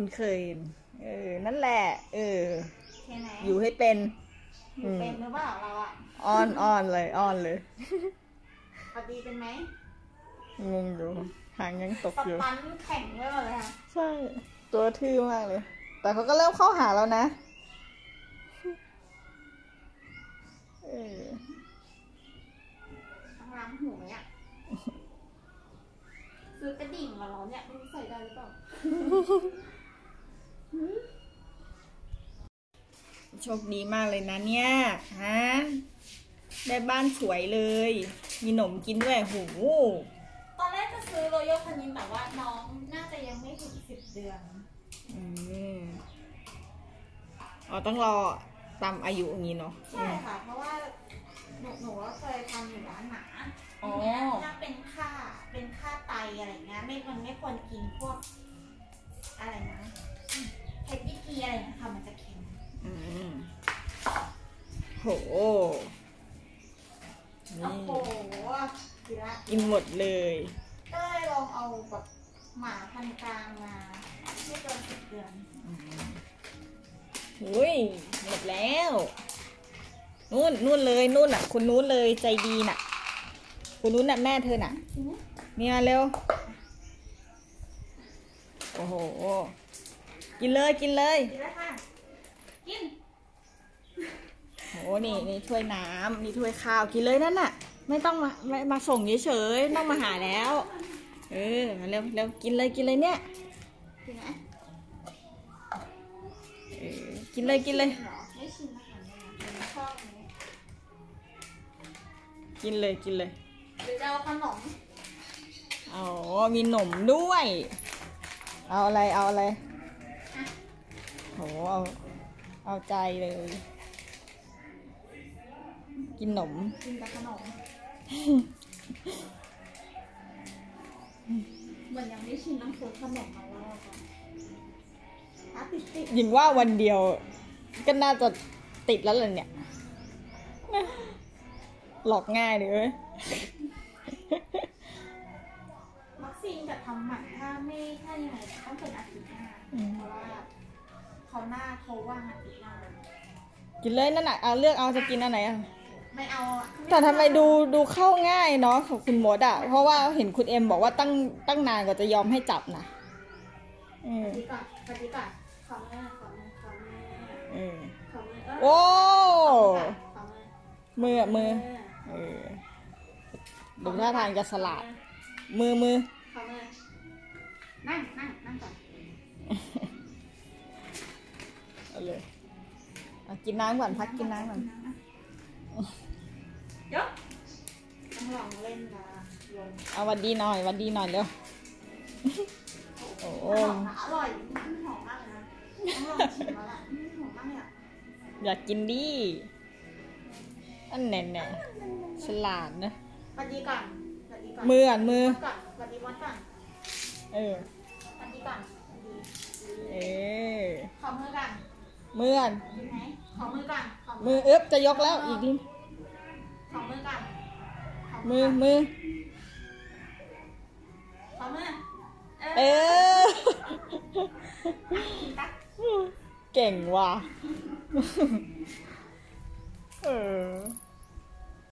คุณเคย เออ นั่นแหละ เออ ใช่ไหมอยู่ให้เป็น อยู่เป็นหรือเปล่าเราอะอ้อนอ้อนเลยอ้อนเลย ปฏิเป็นไหมงงอยู่หางยังตกสอยู่ ปันแข็งไว้หมดเลยค่ะใช่ ตัวทื่อมากเลย แต่เขาก็เริ่มเข้าหาแล้วนะ เออ ต้องล้างหูไหมอะซื้อกระดิ่งมาแล้วเนี่ยไม่รู้ใส่ได้หรือเปล่า โชคดีมากเลยนะเนี่ยฮะได้บ้านสวยเลย มีหนมกินด้วยโหตอนแรกจะซื้อโรยัลคานินแต่ว่าน้องน่าจะยังไม่ถึงสิบเดือนอืมอ๋อต้องรอตามอายุอย่างนี้เนาะใช่ค่ะ เพราะว่าหนูหนูก็เคยทำอยู่ร้านหมาอ๋อทีเนี้ยถ้าเป็นค่าเป็นค่าไตอะไรเงี้ยไม่มันไม่ควรกินพวกอะไรนะ เพชรดิกีอะไรเงี้ยค่ะมันจะเค็มอืมโห โอ้นี่ โหทีละกินหมดเลย ก็เลยลองเอาแบบหมาพันธุ์กลางมาไม่เกินสิบเดือนอุ้ยหมดแล้ว นู่นนู่นเลยนู่นอะคนนู้นเลยใจดีน่ะคนนู้นน่ะแม่เธอน่ะทีนี้เนี่ยเร็ว โอ้โห กินเลยกินเลยทีละค่ะกินโอ้นี่นี่ถ้วยน้ำนี่ถ้วยข้าวกินเลยนั่นน่ะ ไม่ต้องมาไม่มาส่งเฉยๆต้องมาหาแล้ว เออเร็วเร็วกินเลยกินเลยเนี่ยกินไหมเออกินเลยกินเลยเหรอไม่ชิมอาหารเลยนะเป็นชอบนี้กินเลยกินเลยหรือจะเอาขนมอ๋อมีหนมด้วย เอาอะไรเอาอะไร โหเอาเอาใจเลย กินหนม กินแต่ขนม เหมือนยังไม่ชิมน้ำซุปขนมมาแล้วอะค่ะอะติดติดยิงว่าวันเดียว ก็น่าจะติดแล้วเลยเนี่ย หลอกง่ายเลยเว้ยวัคซีนกับทำหมันถ้าไม่ถ้ายังไงต้องเป็นอาทิตย์หน้าอืมเพราะว่า เขาหน้าเขาว่างอาทิตย์หน้ากินเลยนั่นน่ะเอาเลือกเอาจะกินอันไหนอะไม่เอาอะแต่ทำไมดูดูเข้าง่ายเนาะของคุณมดอะ เพราะว่าเห็นคุณเอ็มบอกว่าตั้งตั้งนานกว่าจะยอมให้จับนะอืมปฏิก่อนปฏิก่อนขอมือขอมือขอมืออืมขอมือเออโอ้ขอมือมืออะมือเออดูท่าทางจะสลัดมือมือขอมือนั่งนั่งนั่งก่อน เอาเลยเอากินน้ำก่อนพักกินน้ำก่อนยกต้องลองเล่นนะลงเอาหวันดีหน่อยหวันดีหน่อยเร็วโอ้โอ้อร่อยมันหอมมากเลยนะต้องลองชิมแล้วล่ะอืมหอมมากเลยอะอยากกินดิอันแน่แน่ฉลาดนะปฏิก่อนปฏิก่อนมืออะมือ ก่อนปฏิวัดก่อนเออปฏิก่อนปฏิเออขอมือก่อน มืออะเห็นไหมขอมือก่อนขอมือเอ๊บจะยกแล้วอีกทีขอมือก่อนขมือมือ ขอมือเออกินปะเก่งว่ะ เออ